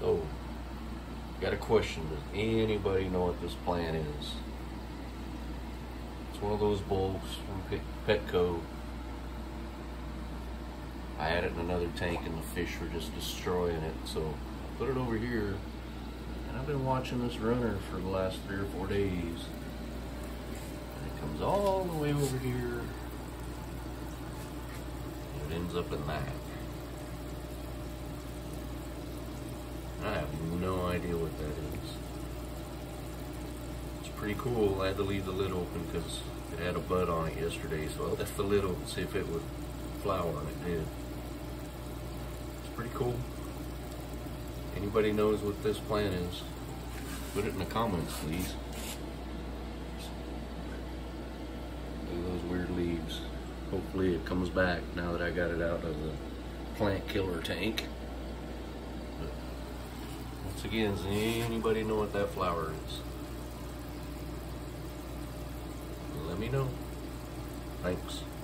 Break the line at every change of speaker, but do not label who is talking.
So, got a question. Does anybody know what this plant is? It's one of those bulbs from Pet- Petco. I had it in another tank and the fish were just destroying it. So, I put it over here. And I've been watching this runner for the last three or four days. And it comes all the way over here. And it ends up in that. I have no idea what that is. It's pretty cool. I had to leave the lid open because it had a bud on it yesterday, so I left the lid open to see if it would flower, and it did. It's pretty cool. Anybody knows what this plant is? Put it in the comments, please. Look at those weird leaves. Hopefully it comes back now that I got it out of the plant killer tank. But once again, does anybody know what that flower is? Know. Thanks.